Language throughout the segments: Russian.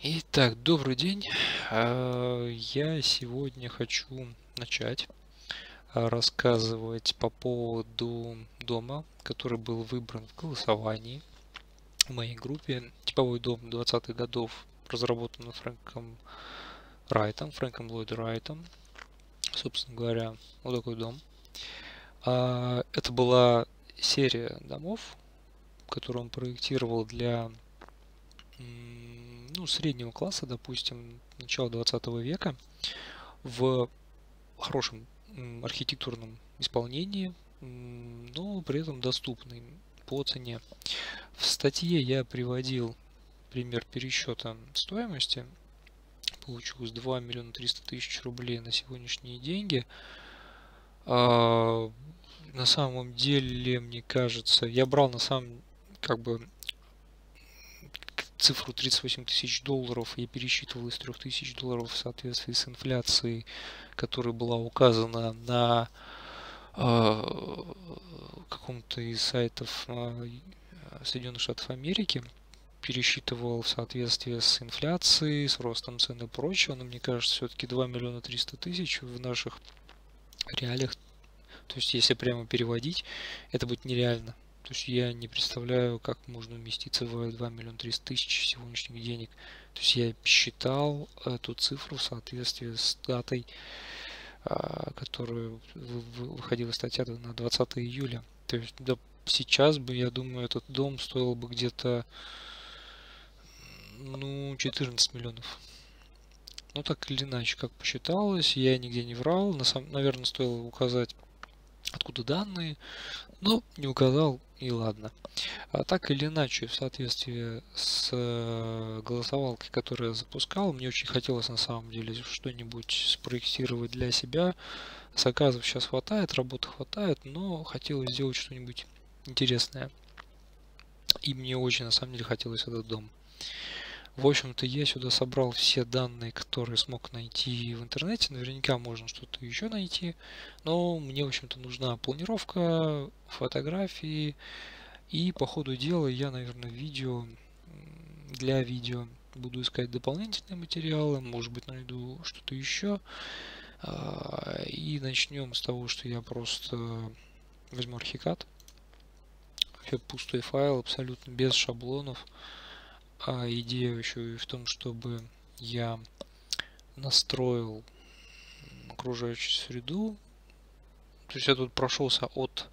Итак, добрый день. А, Я сегодня хочу начать а, рассказывать по поводу дома, который был выбран в голосовании в моей группе. Типовой дом 20-х годов, разработан Фрэнком Райтом, Фрэнком Ллойд Райтом. Собственно говоря, вот такой дом. А, Это была серия домов, которую он проектировал для ну, среднего класса, допустим, начала 20 века, в хорошем архитектурном исполнении, но при этом доступный по цене. В статье я приводил пример пересчета стоимости. Получилось 2 миллиона 300 тысяч рублей на сегодняшние деньги. А, на самом деле, мне кажется, я брал на самом как бы цифру 38 тысяч долларов я пересчитывал из 3 тысяч долларов в соответствии с инфляцией, которая была указана на а, каком-то из сайтов а, Соединенных Штатов Америки. Пересчитывал в соответствии с инфляцией, с ростом цен и прочего, но мне кажется, все-таки 2 миллиона 300 тысяч в наших реалиях, то есть если прямо переводить, это будет нереально. То есть я не представляю, как можно уместиться в 2 миллиона 300 тысяч сегодняшних денег. То есть я считал эту цифру в соответствии с датой, а, вы- выходила статья на 20 июля. То есть да, сейчас бы, я думаю, этот дом стоил бы где-то ну, 14 миллионов. Ну, так или иначе, как посчиталось, я нигде не врал. На самом, наверное, стоило указать, откуда данные, но не указал, и ладно. А так или иначе, в соответствии с э, голосовалкой, которую я запускал, мне очень хотелось на самом деле что-нибудь спроектировать для себя. Заказов сейчас хватает, работы хватает, но хотелось сделать что-нибудь интересное. И мне очень на самом деле хотелось этот дом. В общем-то, я сюда собрал все данные, которые смог найти в интернете. Наверняка можно что-то еще найти. Но мне, в общем-то, нужна планировка, фотографии. И по ходу дела я, наверное, видео, для видео буду искать дополнительные материалы. Может быть, найду что-то еще. А, И начнем с того, что я просто возьму архикад. Вообще пустой файл, абсолютно без шаблонов. А идея еще и в том, чтобы я настроил окружающую среду. То есть я тут прошелся от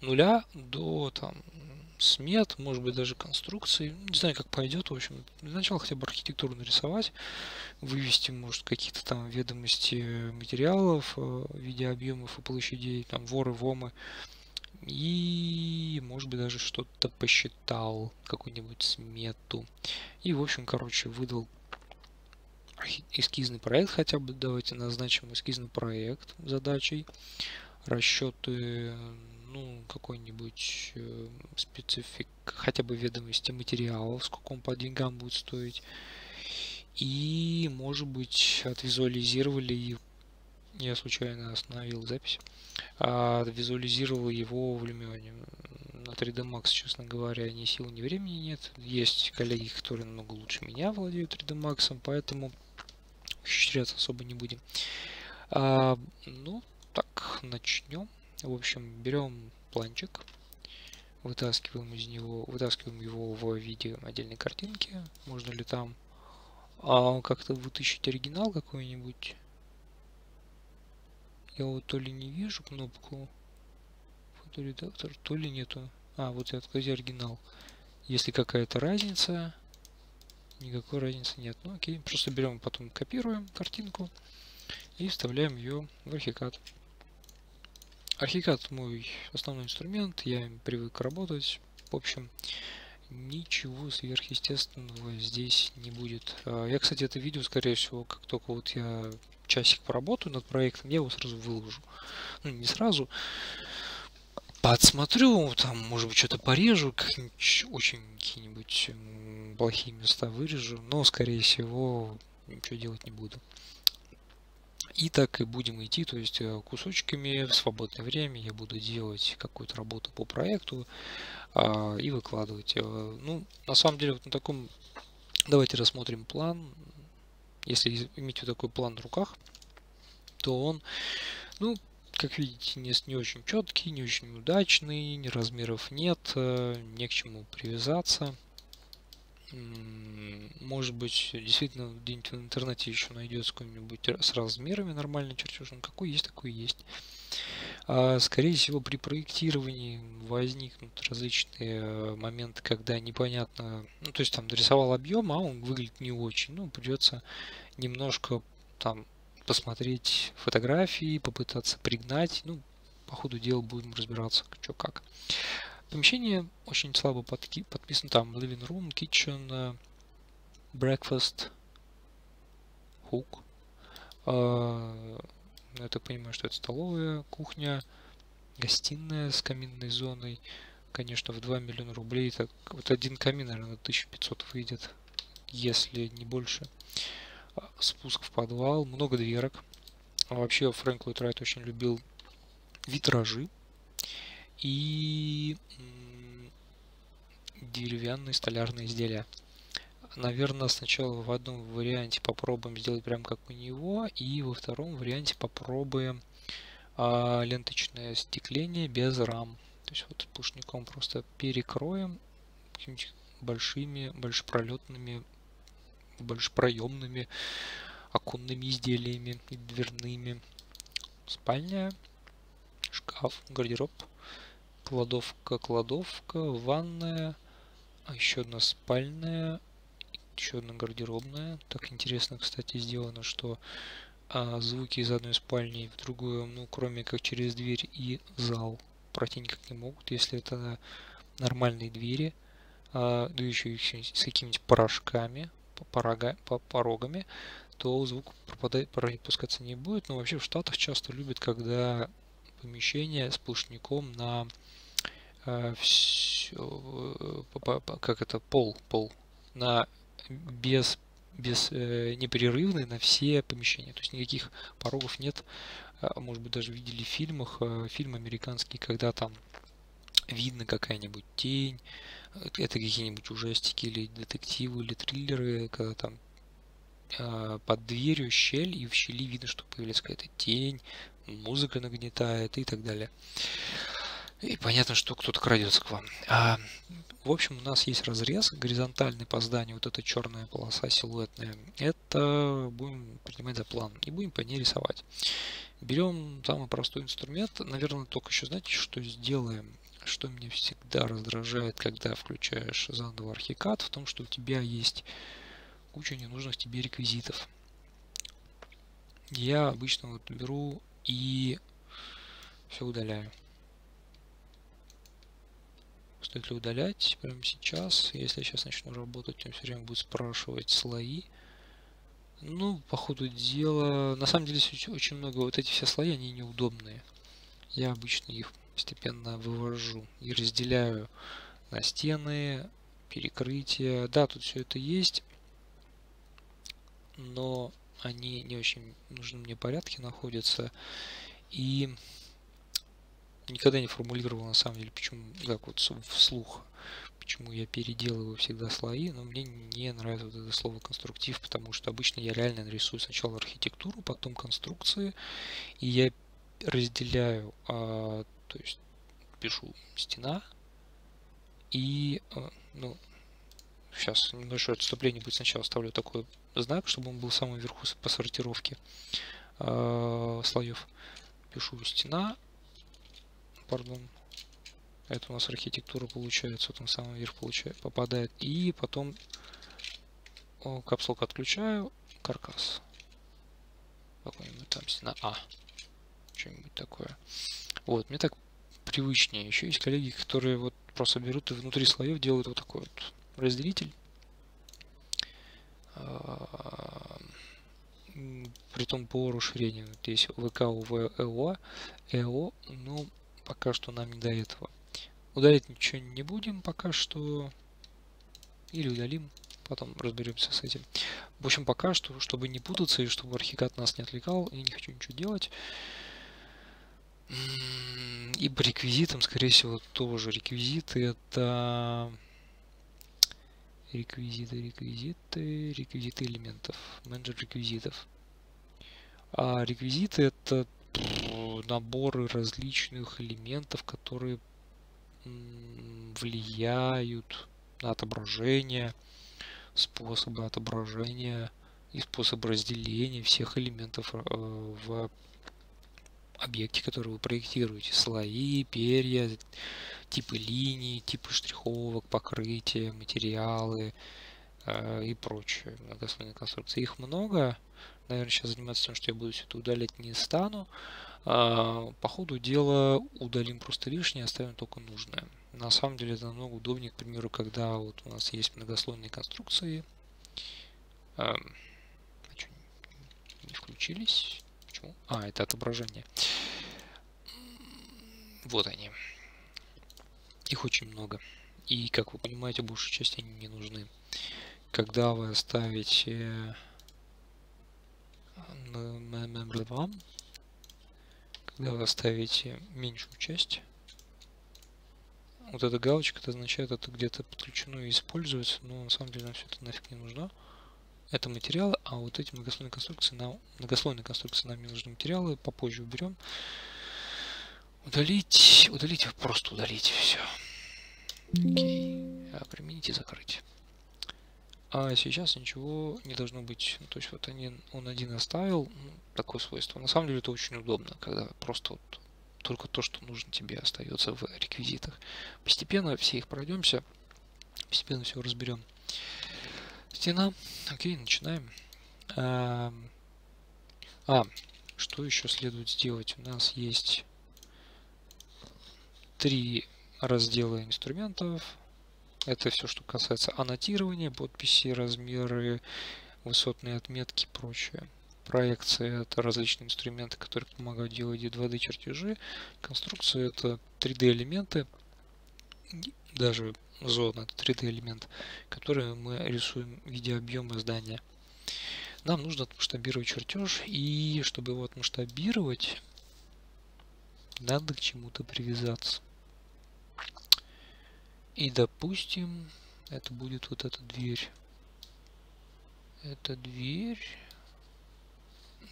нуля до там смет, может быть даже конструкции. Не знаю, как пойдет. В общем, для начала хотя бы архитектуру нарисовать, вывести, может, какие-то там ведомости материалов э, в виде объемов и площадей, там воры, вомы. И, может быть, даже что-то посчитал, какую-нибудь смету. И, в общем, короче, выдал эскизный проект хотя бы. Давайте назначим эскизный проект задачей. Расчеты, ну, какой-нибудь э, специфик, хотя бы ведомости материалов, сколько он по деньгам будет стоить. И, может быть, отвизуализировали, я случайно остановил запись, а, визуализировал его в Lumion. На 3D Max, честно говоря, ни сил, ни времени нет. Есть коллеги, которые намного лучше меня владеют 3D Max, поэтому ухищряться особо не будем. А, ну, так, начнем. В общем, берем планчик, вытаскиваем из него, вытаскиваем его в виде отдельной картинки. Можно ли там а, как-то вытащить оригинал какой-нибудь? Я вот то ли не вижу кнопку фоторедактор, то ли нету. А, вот я открыть оригинал. Если какая-то разница, никакой разницы нет. Ну окей, просто берем, потом копируем картинку и вставляем ее в архикад. Архикад мой основной инструмент, я им привык работать. В общем, ничего сверхъестественного здесь не будет. А, Я, кстати, это видео, скорее всего, как только вот я часик поработаю над проектом, я его сразу выложу. Ну, не сразу. Подсмотрю, там, может быть, что-то порежу, как-нибудь очень какие-нибудь плохие места вырежу, но, скорее всего, ничего делать не буду. И так и будем идти, то есть э, кусочками в свободное время я буду делать какую-то работу по проекту а, и выкладывать. Э, Ну, на самом деле, вот на таком Давайте рассмотрим план. Если иметь вот такой план в руках, то он, ну, как видите, не, не очень четкий, не очень удачный, ни размеров нет, э, не к чему привязаться. Может быть, действительно, где-нибудь в интернете еще найдется какой-нибудь с размерами нормальный чертеж. Он какой есть, такой есть. А, скорее всего, при проектировании возникнут различные э, моменты, когда непонятно, ну, то есть там нарисовал объем, а он выглядит не очень. Ну, придется немножко там посмотреть фотографии, попытаться пригнать. Ну, по ходу дела будем разбираться, что как. Помещение очень слабо подки подписано. Там living room, kitchen, э, breakfast, hook. Uh, я так понимаю, что это столовая, кухня, гостиная с каминной зоной. Конечно, в 2 миллиона рублей так вот один камин, наверное, 1500 выйдет, если не больше. А, спуск в подвал, много дверок. А вообще Фрэнк Ллойд Райт очень любил витражи и деревянные столярные изделия. Наверное, сначала в одном варианте попробуем сделать прям как у него, и во втором варианте попробуем а, ленточное стекление без рам. То есть вот пушником просто перекроем большими, большепролетными, большепроемными оконными изделиями и дверными. Спальня, шкаф, гардероб, кладовка, кладовка, ванная, а еще одна спальная, еще одна гардеробная. Так интересно, кстати, сделано, что а, звуки из одной спальни в другую, ну, кроме как через дверь и зал, пройти никак не могут, если это нормальные двери, а, да еще и с какими-нибудь порошками, порога, по порогами, то звук пропадать, пропускаться не будет. Но вообще в Штатах часто любят, когда помещение сплошняком на э, все, как это, пол, пол, на без, без э, непрерывный на все помещения. То есть никаких порогов нет. А, может быть, даже видели в фильмах, э, фильм американский, когда там видно какая-нибудь тень, это какие-нибудь ужастики или детективы, или триллеры, когда там э, под дверью щель, и в щели видно, что появилась какая-то тень, музыка нагнетает и так далее. И понятно, что кто-то крадется к вам. А, в общем, у нас есть разрез горизонтальный по зданию, вот эта черная полоса силуэтная. Это будем принимать за план и будем по ней рисовать. Берем самый простой инструмент. Наверное, только еще знаете, что сделаем? Что меня всегда раздражает, когда включаешь заново архикад, в том, что у тебя есть куча ненужных тебе реквизитов. Я обычно вот беру и все удаляю. Стоит ли удалять прямо сейчас? Если я сейчас начну работать, он все время будет спрашивать слои. Ну, по ходу дела... На самом деле очень много... Вот эти все слои, они неудобные. Я обычно их постепенно вывожу и разделяю на стены, перекрытия. Да, тут все это есть, но они не очень нужны мне порядке находятся. И никогда не формулировал на самом деле, почему, как вот вслух, почему я переделываю всегда слои, но мне не нравится вот это слово конструктив, потому что обычно я реально нарисую сначала архитектуру, потом конструкции, и я разделяю, а, то есть пишу стена, и, а, ну, сейчас небольшое отступление будет, сначала ставлю такой знак, чтобы он был в самом верху по сортировке э, слоев. Пишу стена, пардон. Это у нас архитектура получается, вот он самый верх получает, попадает. И потом капсулку отключаю, каркас. Какой-нибудь там стена А. Что-нибудь такое. Вот, мне так привычнее. Еще есть коллеги, которые вот просто берут и внутри слоев делают вот такой вот разделитель. А, при том по расширению. Здесь ВК, УВ, ЭО, ЭО, ну, пока что нам не до этого. Удалить ничего не будем пока что. Или удалим, потом разберемся с этим. В общем, пока что, чтобы не путаться и чтобы архикат нас не отвлекал, я не хочу ничего делать. И по реквизитам, скорее всего, тоже реквизиты это Реквизиты, реквизиты, реквизиты элементов. Менеджер реквизитов. А реквизиты это наборы различных элементов, которые влияют на отображение, способы отображения и способы разделения всех элементов э, в объекте, который вы проектируете. Слои, перья, типы линий, типы штриховок, покрытия, материалы э, и прочее. Многослойные конструкции. Их много. Наверное, сейчас заниматься тем, что я буду все это удалять не стану. А, по ходу дела удалим просто лишнее, оставим только нужное. На самом деле это намного удобнее, к примеру, когда вот у нас есть многослойные конструкции. А, а не включились? Почему? А, это отображение. Вот они. Их очень много. И, как вы понимаете, большую часть они не нужны. Когда вы оставите когда вы оставите меньшую часть, вот эта галочка, это означает, это где-то подключено и используется, но на самом деле нам все это нафиг не нужно. Это материалы, а вот эти многослойные конструкции, нам, многослойные конструкции нам не нужны материалы, попозже уберем. Удалить, удалить, просто удалить все. Окей, а применить и закрыть. А сейчас ничего не должно быть. Ну, то есть вот они, он один оставил ну, такое свойство. На самом деле это очень удобно, когда просто вот только то, что нужно тебе, остается в реквизитах. Постепенно все их пройдемся, постепенно все разберем. Стена. Окей, начинаем. А, а, что еще следует сделать? У нас есть три раздела инструментов. Это все, что касается аннотирования, подписи, размеры, высотные отметки и прочее. Проекции – это различные инструменты, которые помогают делать 2D чертежи. Конструкция – это 3D элементы, даже зона – это 3D элемент, который мы рисуем в виде объема здания. Нам нужно отмасштабировать чертеж, и чтобы его отмасштабировать, надо к чему-то привязаться. И допустим, это будет вот эта дверь. Эта дверь.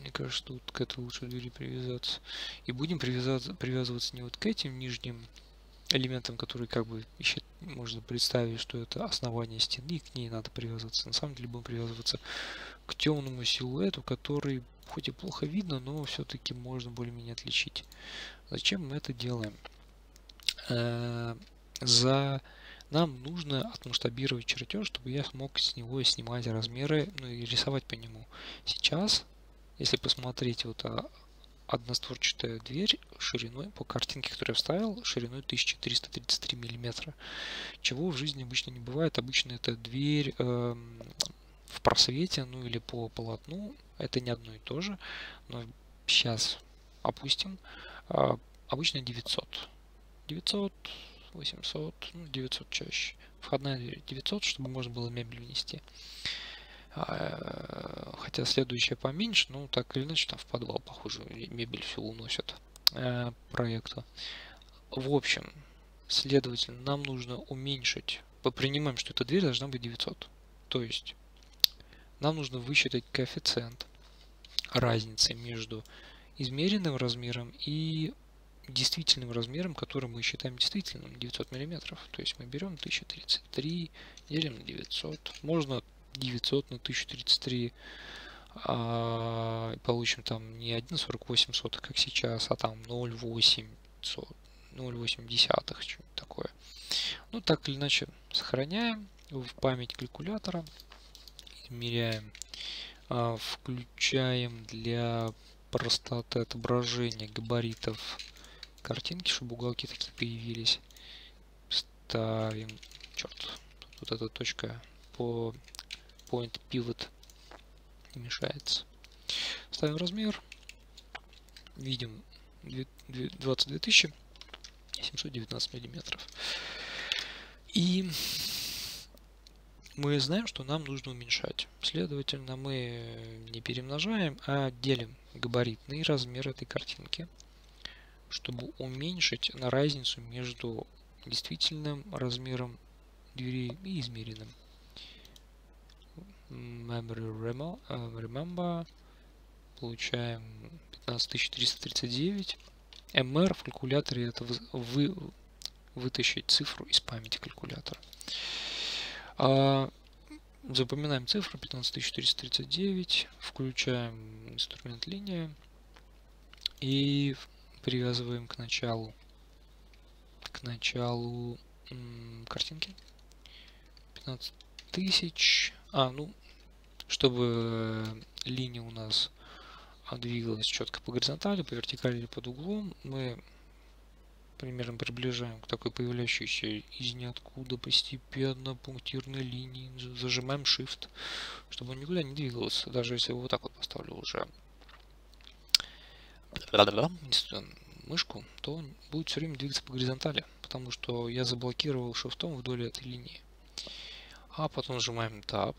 Мне кажется, тут к этой лучше двери привязаться. И будем привязаться, привязываться не вот к этим нижним элементам, которые как бы еще можно представить, что это основание стены, и к ней надо привязываться. На самом деле будем привязываться к темному силуэту, который хоть и плохо видно, но все-таки можно более-менее отличить. Зачем мы это делаем? За нам нужно отмасштабировать чертеж, чтобы я смог с него снимать размеры, ну и рисовать по нему. Сейчас, если посмотреть вот а, одностворчатая дверь шириной по картинке, которую я вставил, шириной 1333 миллиметра. Чего в жизни обычно не бывает. Обычно это дверь э, в просвете, ну или по полотну. Это не одно и то же. Но сейчас опустим. Э, обычно 900. 900 800, ну 900 чаще. Входная дверь 900, чтобы можно было мебель внести. А, хотя следующая поменьше, ну так или иначе там в подвал, похоже, мебель все уносят э, проекта. В общем, следовательно, нам нужно уменьшить, принимаем, что эта дверь должна быть 900. То есть, нам нужно высчитать коэффициент разницы между измеренным размером и действительным размером, который мы считаем действительным, 900 миллиметров. То есть мы берем 1033, делим на 900. Можно 900 на 1033 а, получим там не 1,48 сотых, как сейчас, а там 0,8 0,8 десятых, что-нибудь такое. Ну, так или иначе, сохраняем в память калькулятора, измеряем, а, включаем для простоты отображения габаритов картинки, чтобы уголки такие появились. Ставим, черт, вот эта точка по point pivot мешается. Ставим размер, видим 22 тысячи 719 миллиметров. И мы знаем, что нам нужно уменьшать. Следовательно, мы не перемножаем, а делим габаритный размер этой картинки чтобы уменьшить на разницу между действительным размером двери и измеренным. memory remember, получаем 15339. MR в калькуляторе это вы, вытащить цифру из памяти калькулятора. А, запоминаем цифру 15439, включаем инструмент линия и привязываем к началу к началу картинки 15 тысяч а ну чтобы линия у нас двигалась четко по горизонтали по вертикали или под углом мы примерно приближаем к такой появляющейся из ниоткуда постепенно пунктирной линии. Зажимаем Shift, чтобы он никуда не двигался. Даже если его вот так вот поставлю уже мышку, то он будет все время двигаться по горизонтали, потому что я заблокировал шифтом вдоль этой линии. А потом нажимаем Tab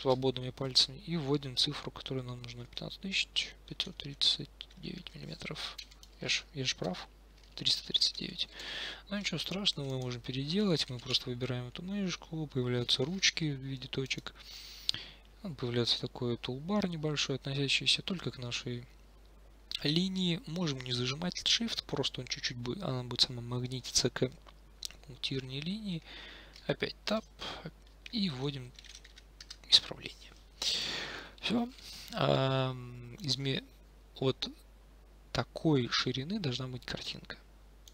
свободными пальцами и вводим цифру, которая нам нужна 15539 миллиметров. Я ж, я ж прав. 339. Но ничего страшного, мы можем переделать. Мы просто выбираем эту мышку, появляются ручки в виде точек. Появляется такой тулбар небольшой, относящийся только к нашей линии. Можем не зажимать Shift, просто он чуть-чуть будет, она будет сама магнититься к пунктирной линии. Опять Tab и вводим исправление. Все. Изме... Вот такой ширины должна быть картинка.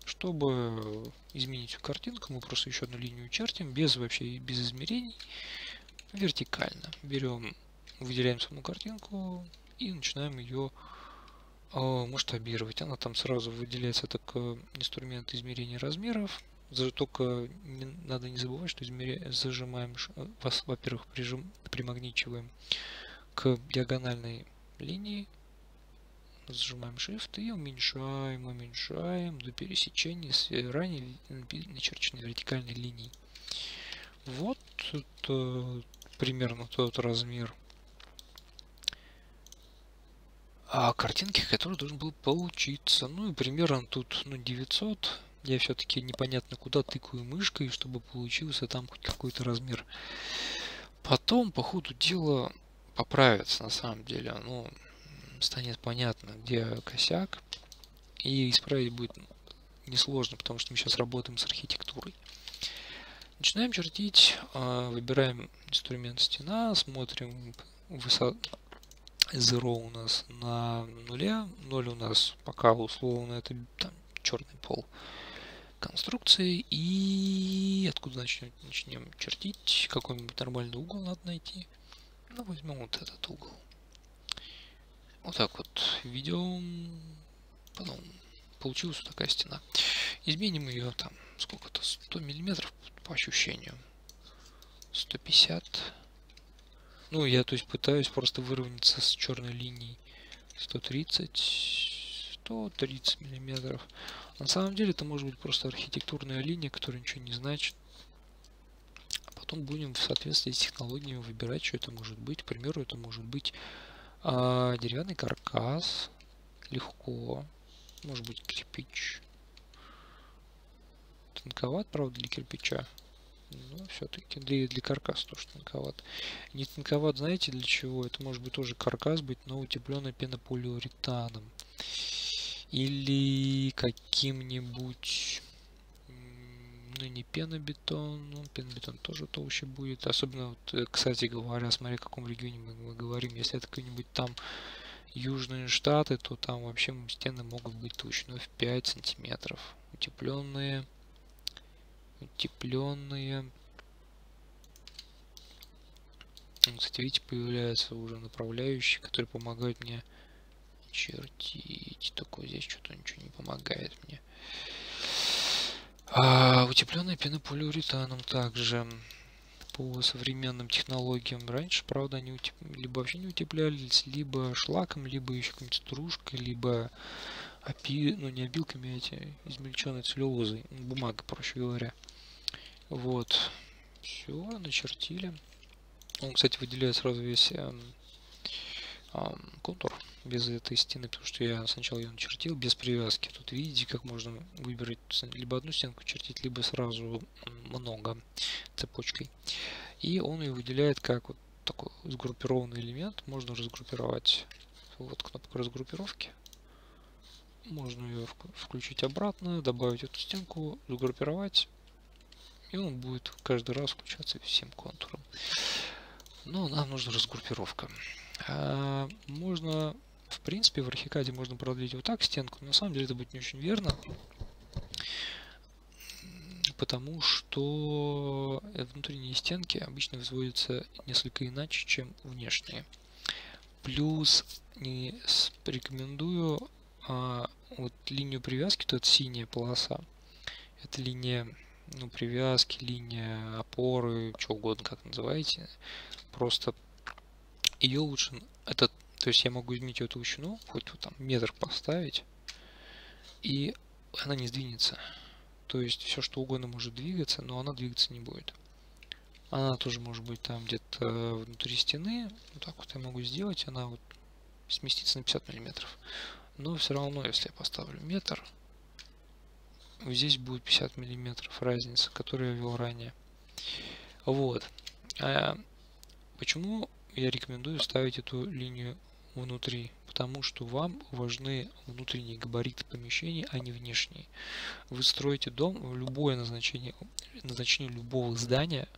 Чтобы изменить всю картинку, мы просто еще одну линию чертим, без вообще без измерений, вертикально. Берем, выделяем саму картинку и начинаем ее масштабировать. Она там сразу выделяется так э, инструмент измерения размеров. Только не, надо не забывать, что измеря... зажимаем, во-первых, примагничиваем к диагональной линии Зажимаем Shift и уменьшаем, уменьшаем до пересечения с ранее начерченной вертикальной линией. Вот это примерно тот размер а картинки, который должен был получиться. Ну и примерно тут ну, 900. Я все-таки непонятно куда тыкаю мышкой, чтобы получился там хоть какой-то размер. Потом, по ходу дела, поправится на самом деле. Ну, станет понятно, где косяк, и исправить будет несложно, потому что мы сейчас работаем с архитектурой. Начинаем чертить, а, выбираем инструмент стена, смотрим высоту. Zero у нас на нуле, 0 у нас пока условно это там, черный пол конструкции и откуда начнем, начнем чертить какой-нибудь нормальный угол надо найти ну возьмем вот этот угол вот так вот ведем. Потом получилась такая стена. Изменим ее там сколько-то, 100 миллиметров по ощущению. 150. Ну, я то есть пытаюсь просто выровняться с черной линией. 130, 130 миллиметров. На самом деле это может быть просто архитектурная линия, которая ничего не значит. А потом будем в соответствии с технологиями выбирать, что это может быть. К примеру, это может быть а, деревянный каркас. Легко. Может быть кирпич. Тонковат, правда, для кирпича. Но все-таки для, для каркаса тоже тонковат. Не тонковат, знаете, для чего? Это может быть тоже каркас быть, но утепленный пенополиуретаном. Или каким-нибудь ну не пенобетон, ну пенобетон тоже толще будет. Особенно, вот, э, кстати говоря, смотри, в каком регионе мы, мы говорим. Если это какой-нибудь там южные штаты, то там вообще стены могут быть толщиной в 5 сантиметров. Утепленные, утепленные. Кстати, видите, появляются уже направляющие, которые помогают мне чертить. Только здесь что-то ничего не помогает мне. А, утепленный пенополиуретаном также по современным технологиям. Раньше, правда, они утеп... либо вообще не утеплялись, либо шлаком, либо еще какой-нибудь стружкой, либо опи... ну не обилками, а эти измельченной целлюлозой, бумага, проще говоря. Вот. Все, начертили. Он, кстати, выделяет сразу весь эм, эм, контур без этой стены, потому что я сначала ее начертил без привязки. Тут видите, как можно выбрать либо одну стенку чертить, либо сразу много цепочкой. И он ее выделяет как вот такой сгруппированный элемент. Можно разгруппировать. Вот кнопка разгруппировки. Можно ее включить обратно, добавить эту стенку, сгруппировать. И он будет каждый раз включаться всем контуром. Но нам нужна разгруппировка. А, можно, в принципе, в архикаде можно продлить вот так стенку, но на самом деле это будет не очень верно потому что внутренние стенки обычно возводятся несколько иначе, чем внешние. Плюс не рекомендую а, вот линию привязки, тут синяя полоса. Это линия ну, привязки, линия опоры, что угодно, как называете. Просто ее лучше... Это, то есть я могу изменить эту толщину, хоть вот там метр поставить, и она не сдвинется. То есть все что угодно может двигаться, но она двигаться не будет. Она тоже может быть там где-то внутри стены. Вот так вот я могу сделать. Она вот сместится на 50 миллиметров. Но все равно, если я поставлю метр, здесь будет 50 миллиметров разница, которую я ввел ранее. Вот. А почему я рекомендую ставить эту линию внутри? потому что вам важны внутренние габариты помещений, а не внешние. Вы строите дом, в любое назначение, назначение любого здания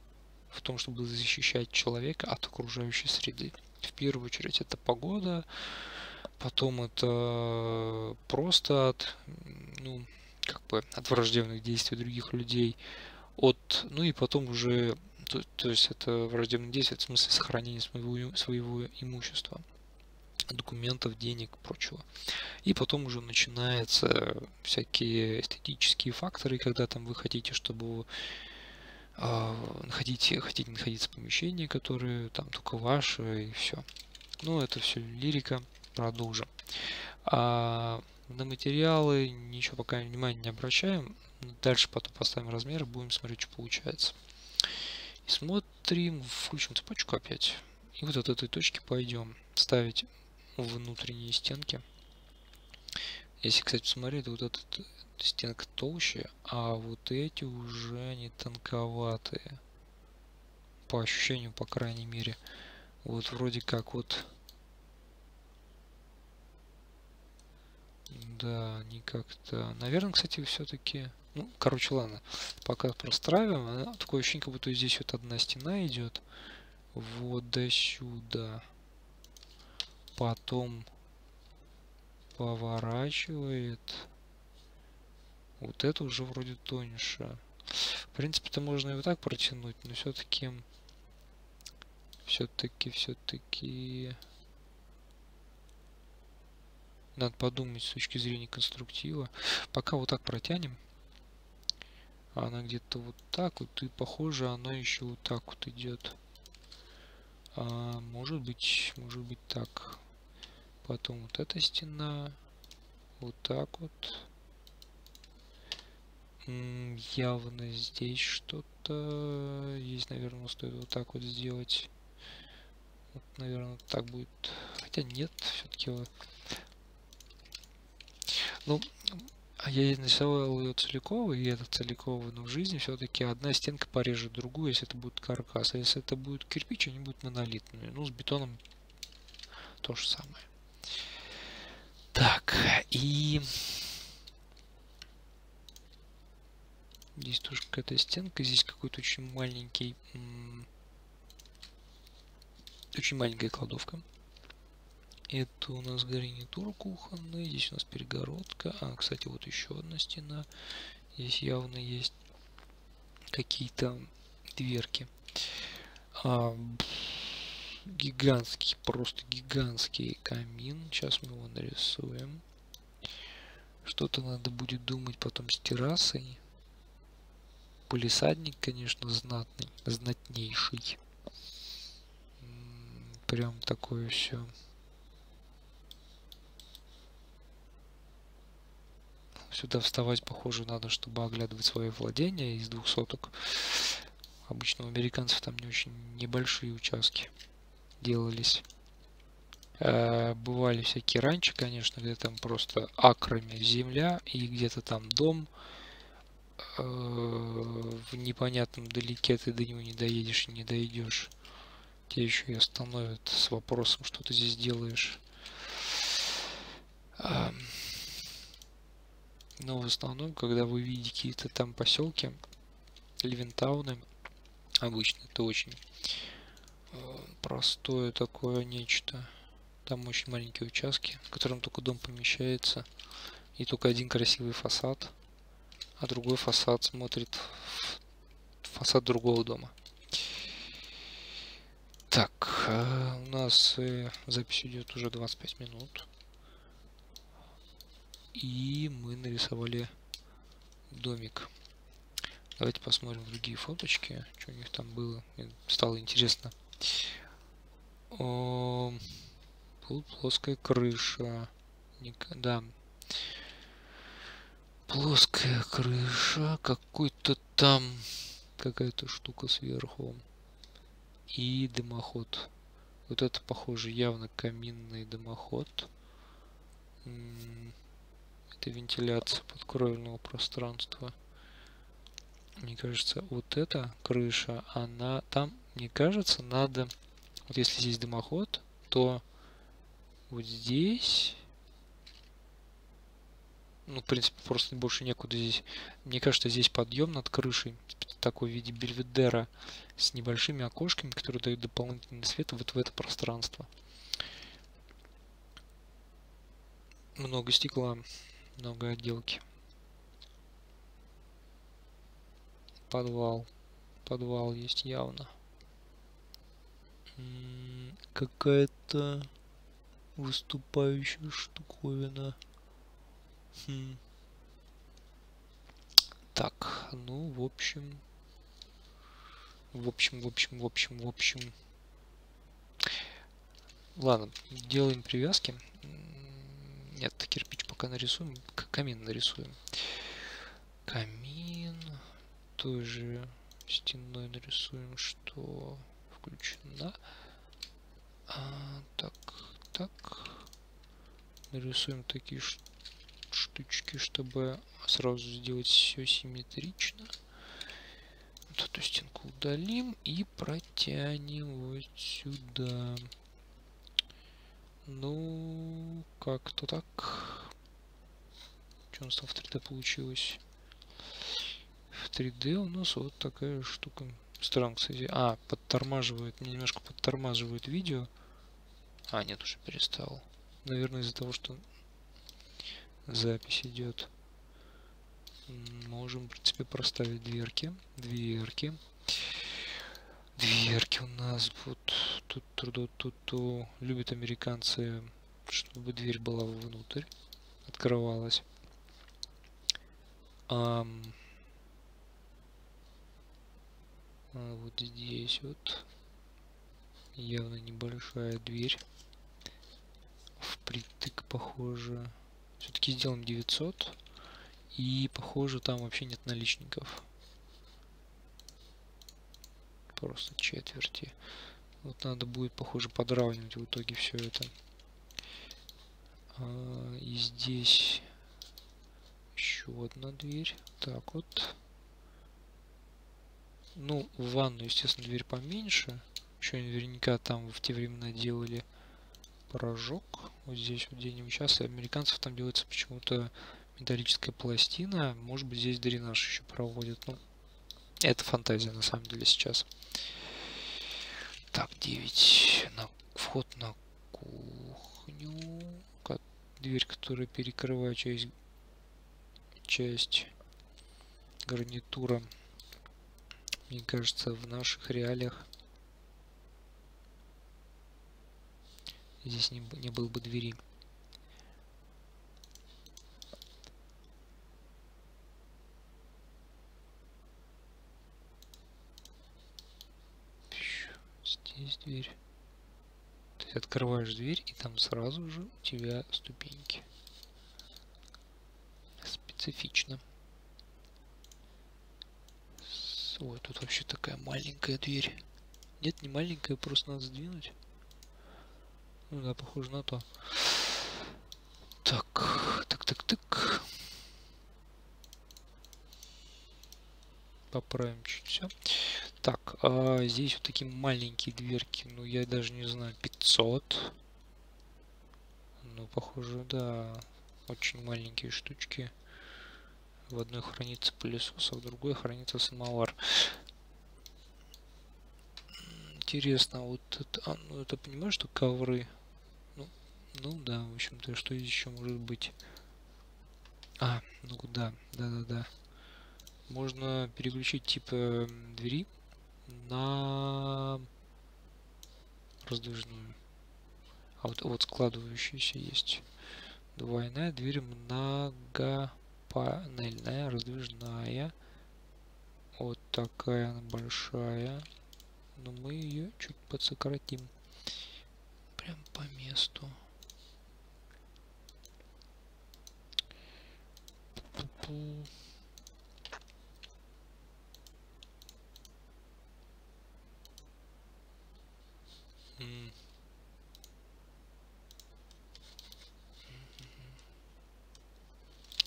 в том, чтобы защищать человека от окружающей среды. В первую очередь это погода, потом это просто от, ну, бы от враждебных действий других людей, от, ну и потом уже, то, то есть это враждебные действия, в смысле сохранения своего, своего имущества документов, денег, прочего. И потом уже начинаются всякие эстетические факторы, когда там вы хотите, чтобы э, хотите находиться в помещении, которое там только ваше, и все. Ну, это все лирика, продолжим. А на материалы ничего пока внимания не обращаем. Дальше потом поставим размеры, будем смотреть, что получается. И смотрим, включим цепочку опять. И вот от этой точки пойдем ставить внутренние стенки. Если, кстати, посмотреть, вот эта стенка толще, а вот эти уже они тонковатые. По ощущению, по крайней мере. Вот вроде как вот... Да, они как-то... Наверное, кстати, все-таки... Ну, короче, ладно. Пока простраиваем. Такое ощущение, как будто здесь вот одна стена идет. Вот до сюда потом поворачивает. Вот это уже вроде тоньше. В принципе-то можно и вот так протянуть, но все-таки... Все-таки, все-таки... Надо подумать с точки зрения конструктива. Пока вот так протянем. Она где-то вот так вот. И похоже, она еще вот так вот идет. А, может быть, может быть так. Потом вот эта стена. Вот так вот. Явно здесь что-то есть, наверное, стоит вот так вот сделать. Вот, наверное, так будет. Хотя нет, все-таки. Ну, а я нарисовал ее целиковой, и это целиковый, но в жизни все-таки одна стенка порежет другую, если это будет каркас. А если это будет кирпич, они будут монолитными. Ну, с бетоном то же самое. Так, и... Здесь тоже какая-то стенка, здесь какой-то очень маленький... Очень маленькая кладовка. Это у нас гарнитур кухонный, здесь у нас перегородка. А, кстати, вот еще одна стена. Здесь явно есть какие-то дверки. А, гигантский, просто гигантский камин. Сейчас мы его нарисуем. Что-то надо будет думать потом с террасой. Полисадник, конечно, знатный, знатнейший. Прям такое все. Сюда вставать, похоже, надо, чтобы оглядывать свои владения из двух соток. Обычно у американцев там не очень небольшие участки делались. Э, бывали всякие раньше, конечно, где там просто акрами земля и где-то там дом. Э, в непонятном далеке ты до него не доедешь и не дойдешь. Тебя еще и остановят с вопросом, что ты здесь делаешь. Но в основном, когда вы видите какие-то там поселки, Ливентауны, обычно это очень э, простое такое нечто. Там очень маленькие участки, в котором только дом помещается. И только один красивый фасад, а другой фасад смотрит в фасад другого дома. Так, э, у нас э, запись идет уже 25 минут. И мы нарисовали домик. Давайте посмотрим другие фоточки, что у них там было. Мне стало интересно. О, плоская крыша. Да. Плоская крыша. Какой-то там какая-то штука сверху. И дымоход. Вот это похоже явно каминный дымоход это вентиляция подкровельного пространства. Мне кажется, вот эта крыша, она там, мне кажется, надо, вот если здесь дымоход, то вот здесь, ну, в принципе, просто больше некуда здесь. Мне кажется, здесь подъем над крышей, такой в виде бельведера, с небольшими окошками, которые дают дополнительный свет вот в это пространство. Много стекла много отделки. Подвал. Подвал есть явно. Какая-то выступающая штуковина. Хм. Так, ну, в общем... В общем, в общем, в общем, в общем... Ладно, делаем привязки. Нет, кирпич пока нарисуем. Камин нарисуем. Камин. Тоже стеной нарисуем, что включено. А, так, так. Нарисуем такие штучки, чтобы сразу сделать все симметрично. Вот эту стенку удалим и протянем вот сюда. Ну, как-то так. Что у нас там в 3D получилось? В 3D у нас вот такая штука. Странно, кстати. А, подтормаживает, немножко подтормаживает видео. А, нет, уже перестал. Наверное, из-за того, что запись идет. Можем, в принципе, проставить дверки. Дверки. Дверки у нас вот тут тут тут тут любят американцы, чтобы дверь была внутрь, открывалась. А, а вот здесь вот явно небольшая дверь. Впритык похоже. Все-таки сделаем 900. И похоже там вообще нет наличников просто четверти. Вот надо будет, похоже, подравнивать в итоге все это. А, и здесь еще одна дверь. Так вот. Ну, в ванну, естественно, дверь поменьше. Еще наверняка там в те времена делали поражок. Вот здесь вот где-нибудь. Сейчас и американцев там делается почему-то металлическая пластина. Может быть, здесь дренаж еще проводят. Ну, это фантазия на самом деле сейчас. Так, 9. На вход на кухню. Дверь, которая перекрывает часть, часть гарнитура. Мне кажется, в наших реалиях здесь не, не было бы двери. здесь дверь. То есть открываешь дверь, и там сразу же у тебя ступеньки. Специфично. Ой, тут вообще такая маленькая дверь. Нет, не маленькая, просто надо сдвинуть. Ну да, похоже на то. Так, так, так, так. Поправим чуть все. Так, а здесь вот такие маленькие дверки, ну я даже не знаю, 500. Ну, похоже, да, очень маленькие штучки. В одной хранится пылесос, а в другой хранится самовар. Интересно, вот это, а, ну это понимаешь, что ковры? Ну, ну да, в общем-то, что еще может быть? А, ну да, да-да-да. Можно переключить типа двери на раздвижную. А вот, вот складывающаяся есть. Двойная дверь многопанельная, раздвижная. Вот такая она большая. Но мы ее чуть подсократим. Прям по месту. Пу -пу.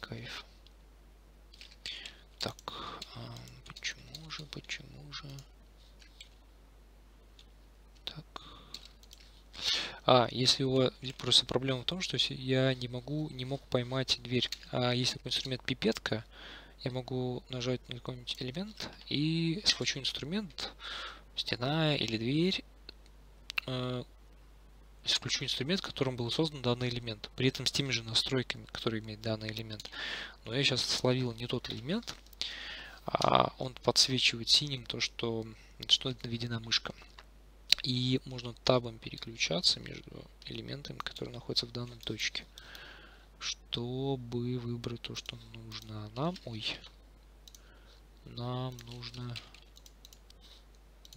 Кайф. Так, а почему же, почему же? Так. А, если его просто проблема в том, что я не могу, не мог поймать дверь. А если такой инструмент пипетка, я могу нажать на какой-нибудь элемент и схвачу инструмент, стена или дверь, э, включу инструмент, которым был создан данный элемент, при этом с теми же настройками, которые имеет данный элемент. Но я сейчас словил не тот элемент, а он подсвечивает синим то, что, что это наведена мышка. И можно табом переключаться между элементами, которые находятся в данной точке, чтобы выбрать то, что нужно нам. Ой, нам нужно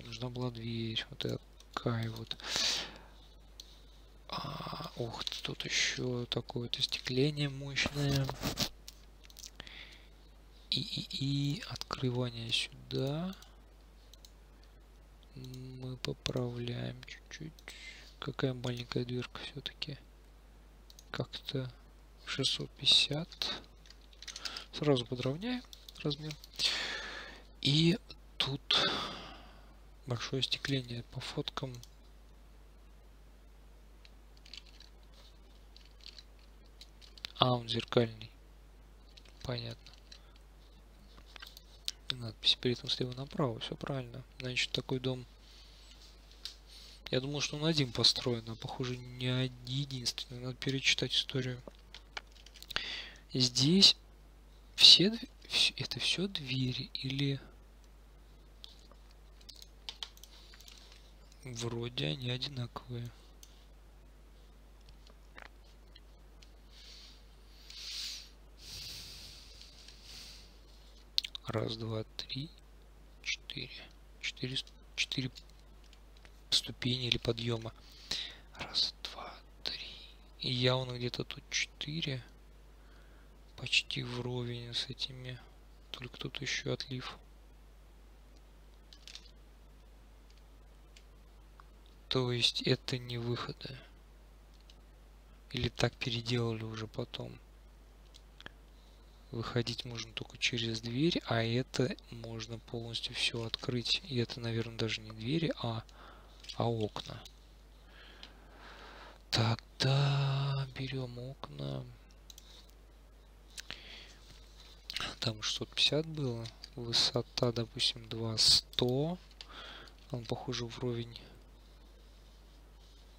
нужна была дверь. Вот такая вот. А, ух, тут еще такое-то стекление мощное. И, и, и открывание сюда. Мы поправляем чуть-чуть. Какая маленькая дверка все-таки. Как-то 650. Сразу подровняем размер. И тут большое стекление по фоткам А, он зеркальный. Понятно. И надпись при этом слева направо. Все правильно. Значит, такой дом... Я думал, что он один построен, а похоже не единственный. Надо перечитать историю. Здесь все... Это все двери или... Вроде они одинаковые. Раз, два, три, четыре. Четыре, четыре ступени или подъема. Раз, два, три. И явно где-то тут четыре. Почти вровень с этими. Только тут еще отлив. То есть это не выходы. Или так переделали уже потом. Выходить можно только через дверь, а это можно полностью все открыть. И это, наверное, даже не двери, а, а окна. Тогда берем окна. Там 650 было. Высота, допустим, 200. Он, похоже, вровень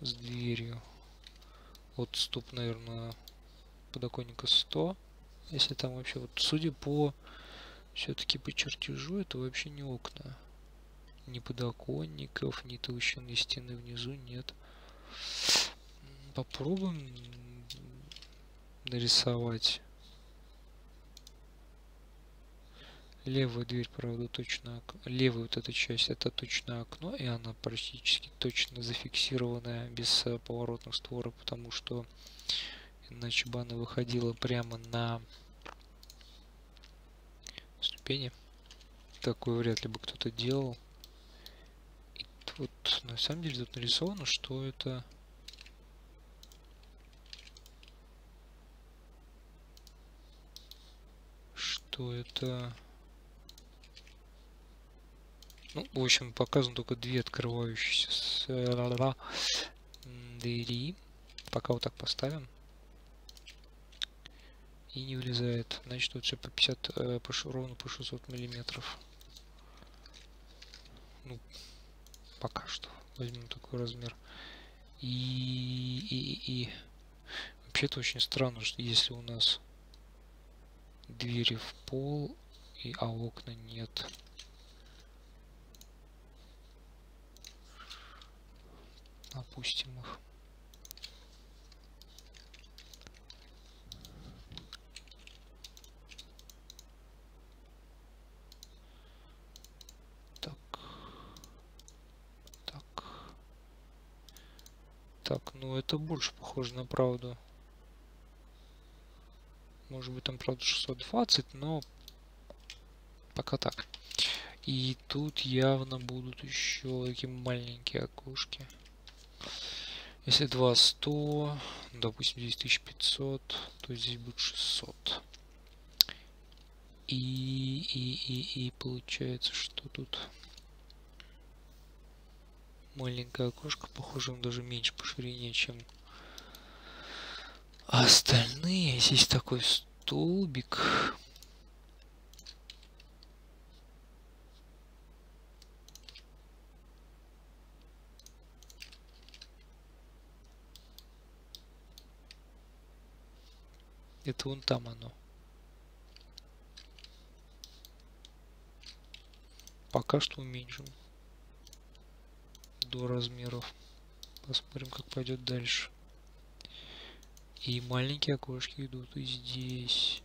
с дверью. Отступ, наверное, подоконника 100. Если там вообще, вот судя по, все-таки по чертежу, это вообще не окна. Ни подоконников, ни толщины стены внизу нет. Попробуем нарисовать. Левая дверь, правда, точно... Левая вот эта часть, это точно окно, и она практически точно зафиксированная без э, поворотных створок, потому что Иначе бы она выходила прямо на ступени. Такое вряд ли бы кто-то делал. И вот на самом деле тут нарисовано, что это... Что это... Ну, в общем, показано только две открывающиеся двери. Пока вот так поставим. И не влезает. Значит, тут все по 50, э, по, ровно по 600 миллиметров. Ну, пока что. Возьмем такой размер. И, и, и. Вообще-то очень странно, что если у нас двери в пол, и, а окна нет. Опустим их. Так. Так. Так, ну это больше похоже на правду. Может быть там правда 620, но пока так. И тут явно будут еще такие маленькие окошки. Если 2 100, допустим, здесь 1500, то здесь будет 600. И, и, и, и получается, что тут маленькое окошко, похоже, он даже меньше по ширине, чем остальные. Здесь такой столбик. Это вон там оно. Пока что уменьшим до размеров. Посмотрим, как пойдет дальше. И маленькие окошки идут и здесь.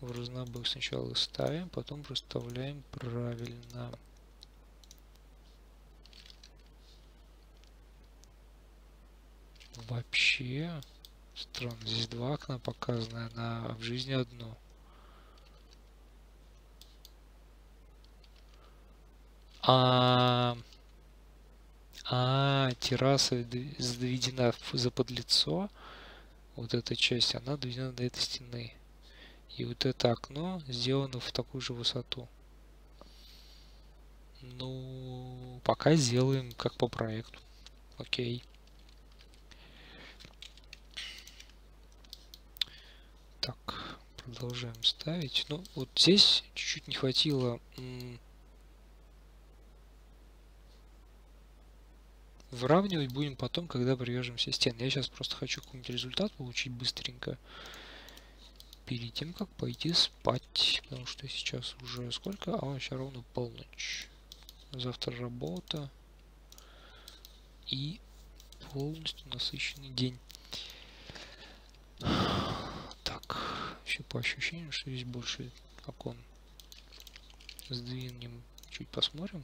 В разнобой сначала ставим, потом расставляем правильно. Вообще Странно, здесь два окна показаны, а в жизни одно. А, а терраса заведена за подлицо. Вот эта часть, она доведена до этой стены. И вот это окно сделано в такую же высоту. Ну, пока сделаем как по проекту. Окей. Так, продолжаем ставить. Ну, вот здесь чуть-чуть не хватило выравнивать будем потом, когда привяжем все стены. Я сейчас просто хочу какой-нибудь результат получить быстренько. Перед тем, как пойти спать. Потому что сейчас уже сколько? А, сейчас ровно полночь. Завтра работа. И полностью насыщенный день. Вообще по ощущению, что здесь больше окон. Сдвинем, чуть посмотрим.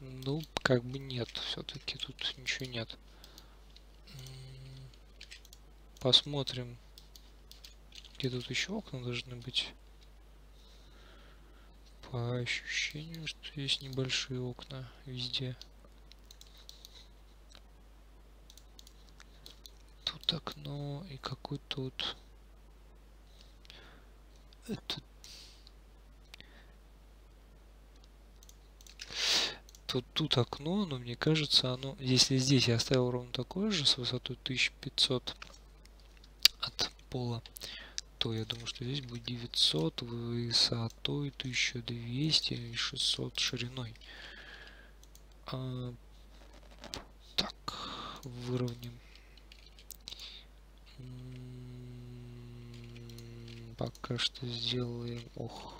Ну, как бы нет, все-таки тут ничего нет. Посмотрим, где тут еще окна должны быть. По ощущению, что есть небольшие окна везде. Тут окно и какой тут это... Тут, тут окно, но мне кажется, оно... Если здесь я оставил ровно такое же, с высотой 1500 от пола, то я думаю, что здесь будет 900 высотой 1200 и 600 шириной. А, так, выровняем пока что сделаем... Ох,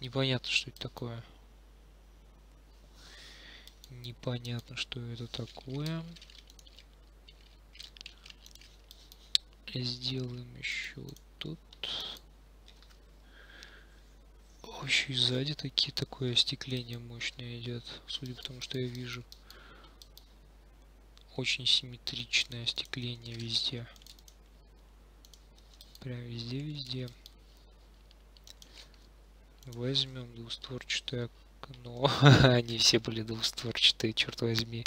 непонятно, что это такое. Непонятно, что это такое. Сделаем еще тут. И сзади такие такое остекление мощное идет, судя по тому, что я вижу. Очень симметричное остекление везде. Прям везде-везде. Возьмем двустворчатое окно. Они все были двустворчатые, черт возьми.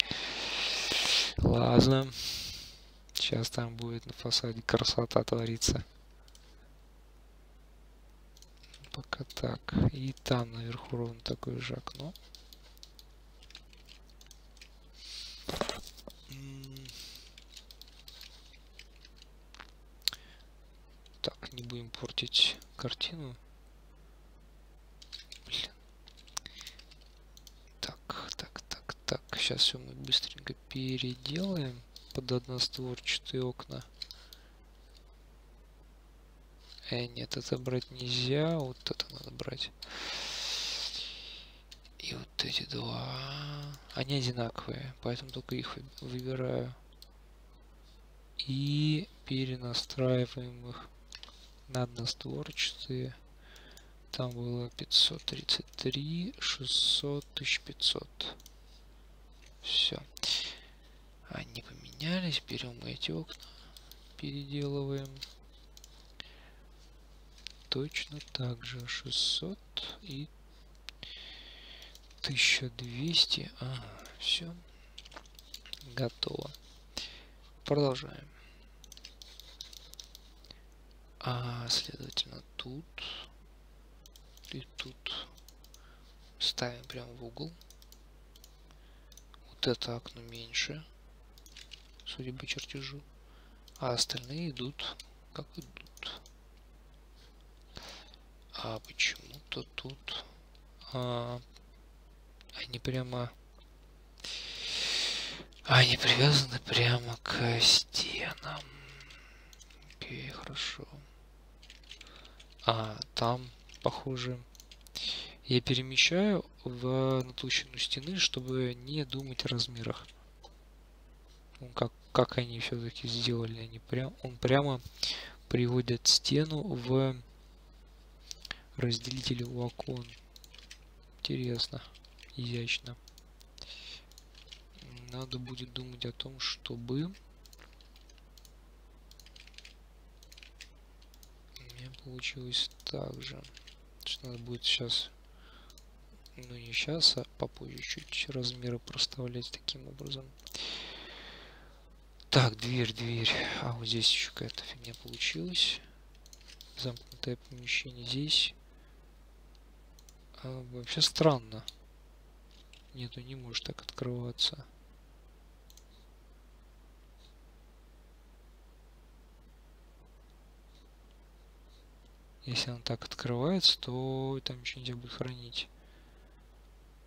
Ладно. Сейчас там будет на фасаде красота твориться. Пока так. И там наверху ровно такое же окно. Так, не будем портить картину. Блин. Так, так, так, так. Сейчас все мы быстренько переделаем под одностворчатые окна. Э, нет, это брать нельзя. Вот это надо брать. И вот эти два. Они одинаковые, поэтому только их выбираю. И перенастраиваем их на одностворчатые. Там было 533, 600, 1500. Все. Они поменялись. Берем эти окна, переделываем точно так же 600 и 1200 ага, все готово продолжаем а следовательно тут и тут. Ставим прямо в угол. Вот это окно меньше судя по чертежу. А остальные идут как идут. А почему-то тут а, они прямо они привязаны прямо к стенам. Окей, хорошо. А, там, похоже, я перемещаю в на толщину стены, чтобы не думать о размерах. Ну, как, как они все-таки сделали. Они прям, он прямо приводит стену в разделители у окон. Интересно, изящно. Надо будет думать о том, чтобы у меня получилось так же. Что надо будет сейчас, ну не сейчас, а попозже чуть размеры проставлять таким образом. Так, дверь, дверь. А вот здесь еще какая-то фигня получилась. Замкнутое помещение здесь. А, вообще странно. Нету, не может так открываться. Если он так открывается, то там ничего нельзя будет хранить.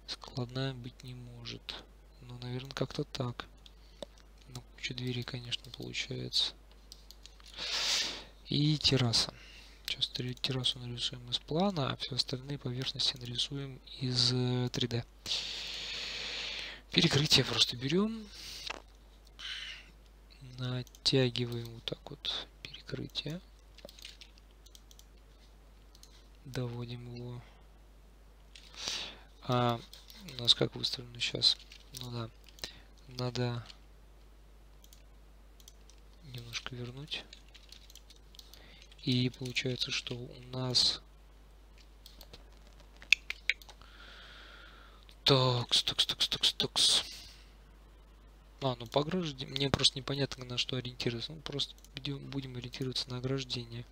Складная быть не может. Ну, наверное, как-то так. Ну, куча дверей, конечно, получается. И терраса. Сейчас террасу нарисуем из плана, а все остальные поверхности нарисуем из 3D. Э, Перекрытие просто берем, натягиваем вот так вот перекрытие, доводим его. А у нас как выставлено сейчас? Ну да, надо немножко вернуть. И получается, что у нас... Такс, такс, такс, такс, такс. А, ну по ограждению. Мне просто непонятно, на что ориентироваться. Ну, просто будем ориентироваться на ограждение.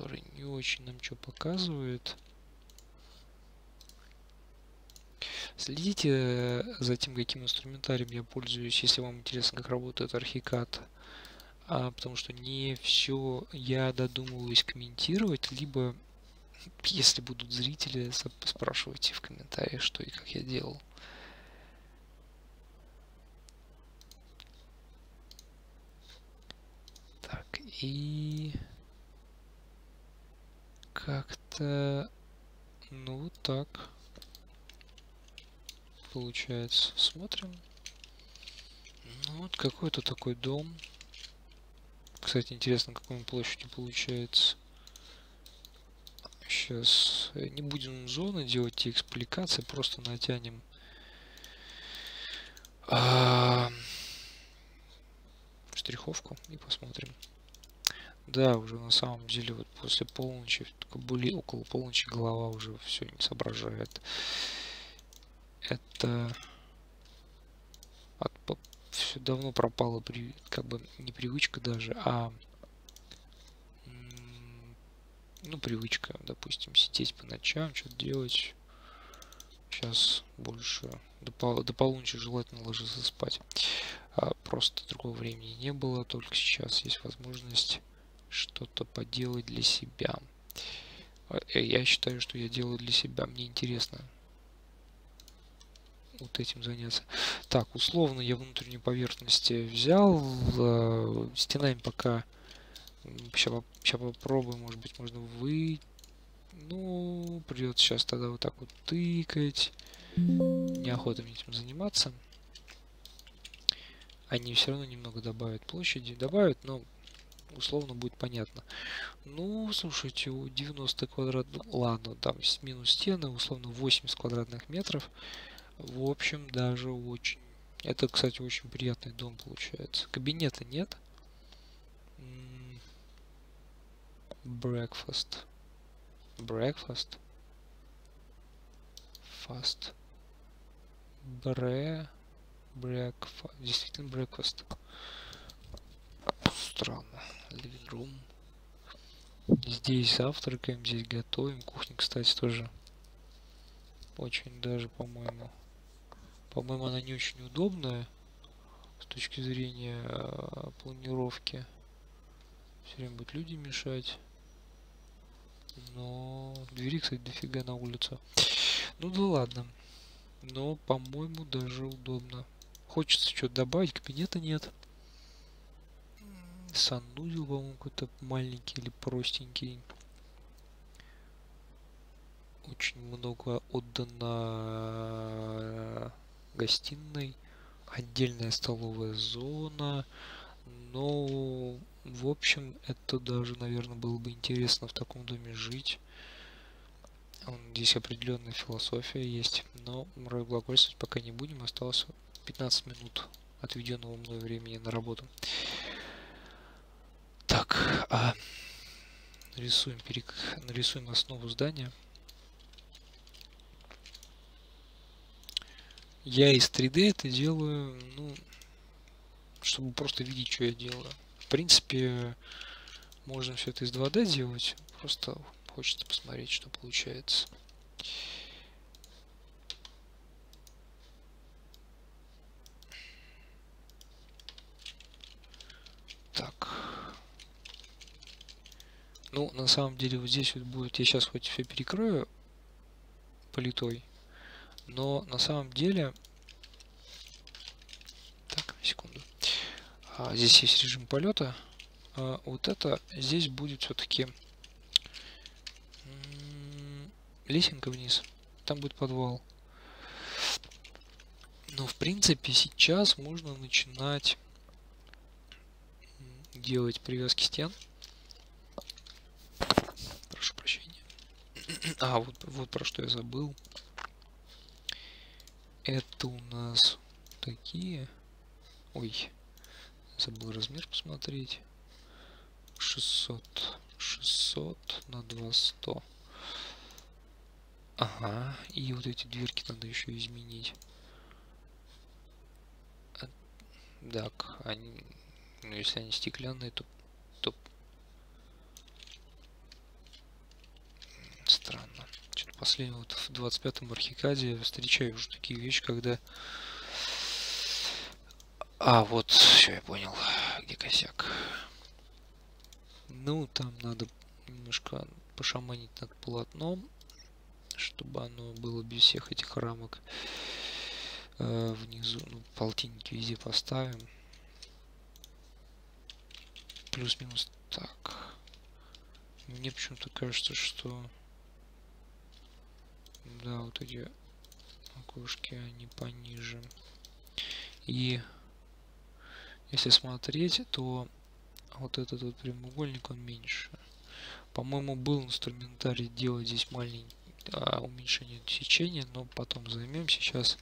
Который не очень нам что показывает. Следите э, за тем, каким инструментарием я пользуюсь, если вам интересно, как работает архикад. А, потому что не все я додумываюсь комментировать, либо если будут зрители, спрашивайте в комментариях, что и как я делал. Так, и как-то, ну так получается. Смотрим. Ну вот какой-то такой дом. Кстати, интересно, какой он площадью получается. Сейчас э, не будем зоны делать те экспликации, просто натянем а, штриховку и посмотрим. Да, уже на самом деле вот после полночи, были около полночи голова уже все не соображает это от, все давно пропала при, как бы не привычка даже, а Ну, привычка, допустим, сидеть по ночам, что-то делать. Сейчас больше до, пол до полуночи желательно ложиться спать. А просто другого времени не было, только сейчас есть возможность что-то поделать для себя. А, э, я считаю, что я делаю для себя. Мне интересно вот этим заняться. Так, условно я внутреннюю поверхность взял. Э, стенами пока Сейчас, сейчас попробуем, может быть, можно вы... Ну, придется сейчас тогда вот так вот тыкать. Неохота мне этим заниматься. Они все равно немного добавят площади. Добавят, но условно будет понятно. Ну, слушайте, у 90 квадратных... Ладно, там минус стены, условно 80 квадратных метров. В общем, даже очень... Это, кстати, очень приятный дом получается. Кабинета нет. breakfast breakfast fast бре breakfast действительно breakfast странно living room здесь завтракаем здесь готовим кухня кстати тоже очень даже по-моему по-моему она не очень удобная с точки зрения э, планировки все время будут люди мешать но двери, кстати, дофига на улицу. Ну да ладно. Но, по-моему, даже удобно. Хочется что-то добавить, кабинета нет. Санузел, по-моему, какой-то маленький или простенький. Очень много отдано гостиной. Отдельная столовая зона. Но в общем, это даже, наверное, было бы интересно в таком доме жить. Здесь определенная философия есть, но глагольствовать пока не будем. Осталось 15 минут отведенного мной времени на работу. Так, а нарисуем, перек... нарисуем основу здания. Я из 3D это делаю, ну, чтобы просто видеть, что я делаю принципе, можно все это из 2D делать. Просто хочется посмотреть, что получается. Так. Ну, на самом деле, вот здесь вот будет... Я сейчас хоть все перекрою политой, но на самом деле... Так, секунду. А, здесь есть режим полета. А, вот это здесь будет все-таки лесенка вниз. Там будет подвал. Но в принципе сейчас можно начинать делать привязки стен. А, вот, вот про что я забыл. Это у нас такие. Ой, забыл размер посмотреть 600 600 на 200 ага и вот эти дверки надо еще изменить а, так они ну если они стеклянные то то странно что-то последнего вот в 25-м архикаде встречаю уже такие вещи когда а, вот, все, я понял, где косяк. Ну, там надо немножко пошаманить над полотном, чтобы оно было без всех этих рамок. Э, внизу, ну, полтинники везде поставим. Плюс-минус так. Мне почему-то кажется, что... Да, вот эти окошки, они пониже. И если смотреть, то вот этот вот прямоугольник, он меньше. По-моему, был инструментарий делать здесь маленький а, уменьшение сечения, но потом займемся сейчас.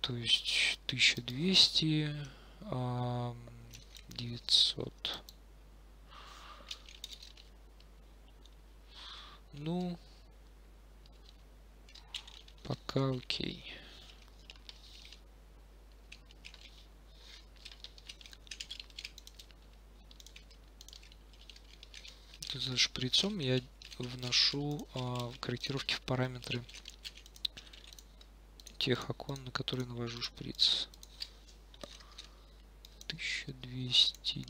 То есть 1200, а, 900. Ну, пока окей. за шприцом я вношу а, корректировки в параметры тех окон, на которые навожу шприц. 1200,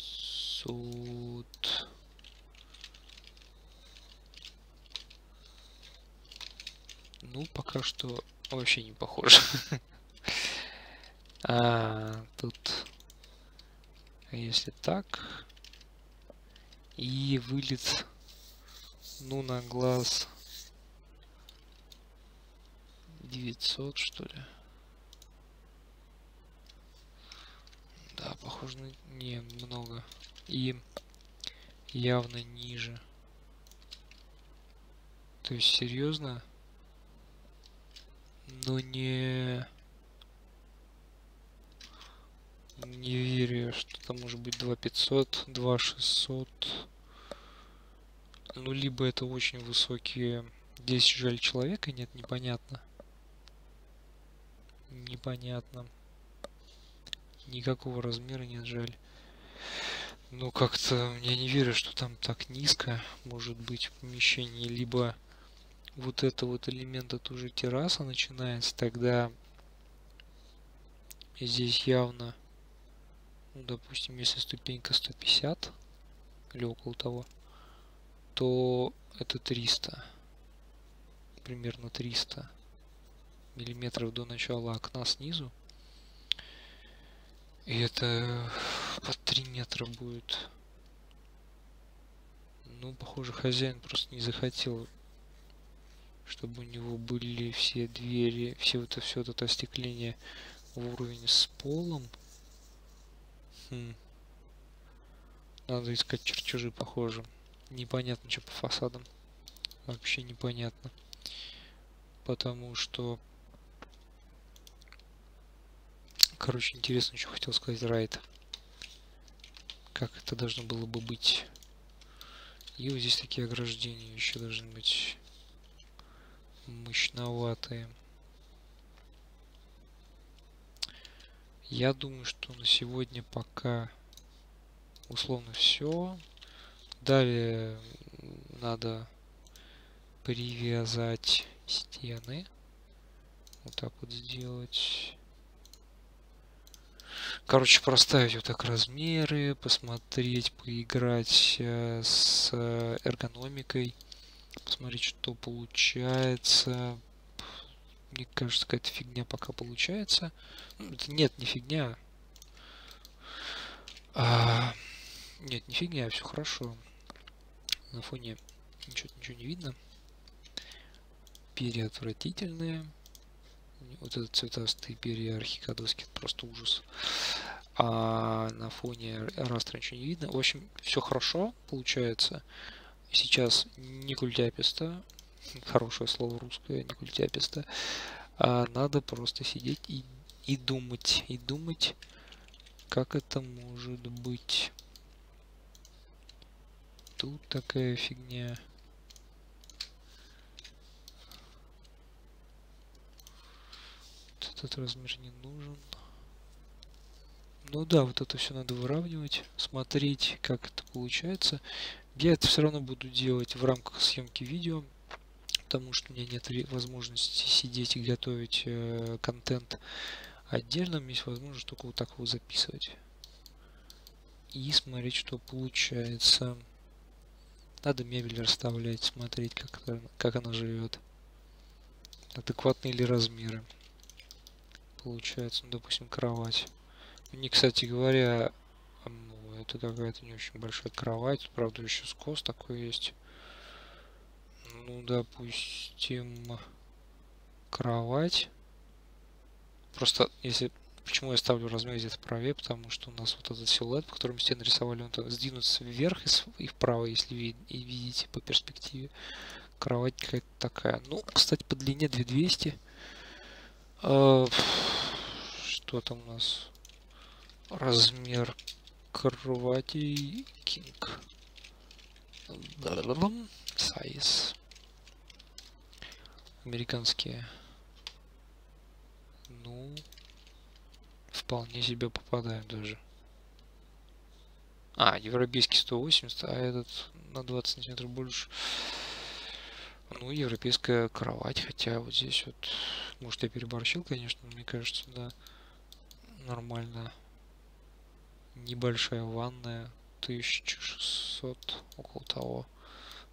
900... Ну, пока что вообще не похоже. А, тут... Если так... И вылет... Ну, на глаз... 900, что ли? Да, похоже на... Не, много. И явно ниже. То есть, серьезно? Но не... Не верю, что там может быть 2500, 2600. Ну, либо это очень высокие... Здесь жаль человека, нет, непонятно. Непонятно. Никакого размера нет, жаль. Ну, как-то я не верю, что там так низко может быть в помещении. Либо вот это вот элемента тоже терраса начинается, тогда здесь явно ну, допустим, если ступенька 150 или около того, то это 300, примерно 300 миллиметров до начала окна снизу. И это по 3 метра будет. Ну, похоже, хозяин просто не захотел, чтобы у него были все двери, все это все это остекление в уровень с полом. Хм. Надо искать чертежи похоже. Непонятно, что по фасадам. Вообще непонятно. Потому что... Короче, интересно, что хотел сказать Райт. Как это должно было бы быть. И вот здесь такие ограждения еще должны быть мощноватые. Я думаю, что на сегодня пока условно все. Далее надо привязать стены. Вот так вот сделать. Короче, проставить вот так размеры, посмотреть, поиграть э, с эргономикой, посмотреть, что получается, мне кажется, какая-то фигня пока получается. Нет, не фигня. А, нет, не фигня, все хорошо. На фоне ничего, ничего не видно. Перья отвратительные. Вот этот цветастый перья архикадовский, просто ужас. А на фоне растра ничего не видно. В общем, все хорошо получается. Сейчас не культяписто, хорошее слово русское, не культяписто, а надо просто сидеть и, и думать, и думать, как это может быть. Тут такая фигня. Этот размер не нужен. Ну да, вот это все надо выравнивать, смотреть, как это получается. Я это все равно буду делать в рамках съемки видео потому что у меня нет возможности сидеть и готовить э, контент отдельно, у меня есть возможность только вот так вот записывать. И смотреть, что получается. Надо мебель расставлять, смотреть, как, как она живет. Адекватные ли размеры. Получается, ну, допустим, кровать. Не, кстати говоря, это какая-то не очень большая кровать. Правда, еще скос такой есть ну, допустим, кровать. Просто, если... Почему я ставлю размер где-то правее? Потому что у нас вот этот силуэт, по которому стены рисовали, он сдвинуться вверх и, вправо, если ви и видите по перспективе. Кровать какая-то такая. Ну, кстати, по длине 2200. А, что там у нас? Размер кровати King. Size американские. Ну, вполне себе попадают даже. А, европейский 180, а этот на 20 сантиметров больше. Ну, европейская кровать, хотя вот здесь вот, может я переборщил, конечно, но мне кажется, да, нормально. Небольшая ванная, 1600, около того.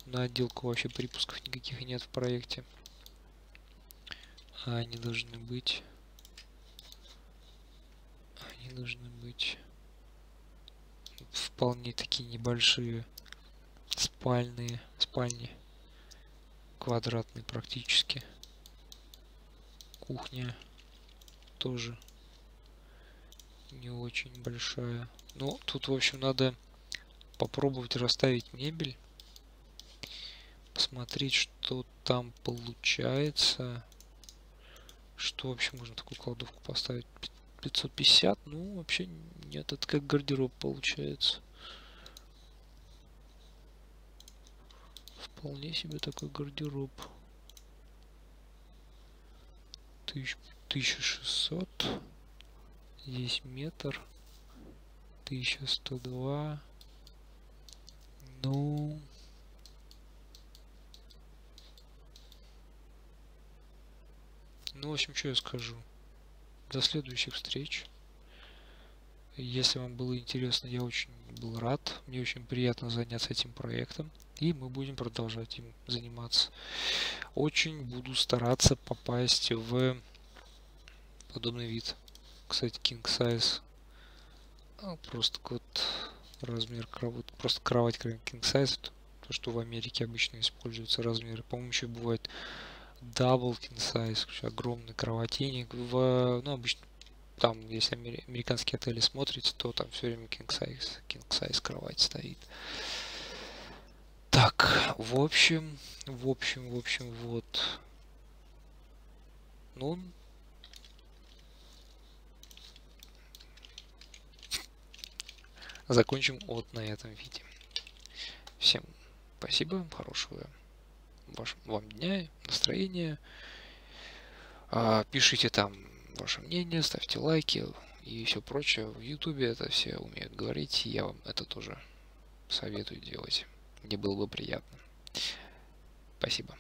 На отделку вообще припусков никаких нет в проекте. А они должны быть. Они должны быть вполне такие небольшие спальные спальни квадратные практически кухня тоже не очень большая. Ну тут в общем надо попробовать расставить мебель. Посмотреть что там получается. Что вообще можно такую кладовку поставить? 550 ну вообще нет это как гардероб получается. Вполне себе такой гардероб. 1600. Здесь метр. 1102. Ну... Ну, в общем, что я скажу. До следующих встреч. Если вам было интересно, я очень был рад. Мне очень приятно заняться этим проектом. И мы будем продолжать им заниматься. Очень буду стараться попасть в подобный вид. Кстати, king size. Ну, просто вот размер кровати. Просто кровать king size. То, что в Америке обычно используются размеры. По-моему, еще бывает double king size. Огромный кроватейник. В, ну, обычно там, если американские отели смотрите, то там все время king size, king size кровать стоит. Так, в общем, в общем, в общем, вот. Ну, закончим вот на этом видео. Всем спасибо, хорошего вам дня, настроения. А, пишите там ваше мнение, ставьте лайки и все прочее. В ютубе это все умеют говорить, я вам это тоже советую делать. Мне было бы приятно. Спасибо.